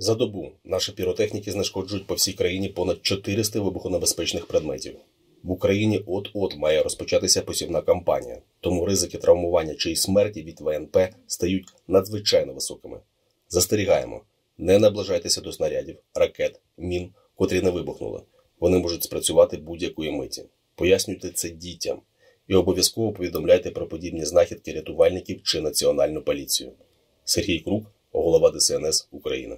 За добу наші піротехніки знешкоджують по всій країні понад 400 вибухонебезпечних предметів. В Україні от-от має розпочатися посівна кампанія, тому ризики травмування чи смерті від ВНП стають надзвичайно високими. Застерігаємо, не наближайтеся до снарядів, ракет, мін, котрі не вибухнули. Вони можуть спрацювати будь-якої миті. Пояснюйте це дітям і обов'язково повідомляйте про подібні знахідки рятувальників чи національну поліцію. Сергій Крук, голова ДСНС України.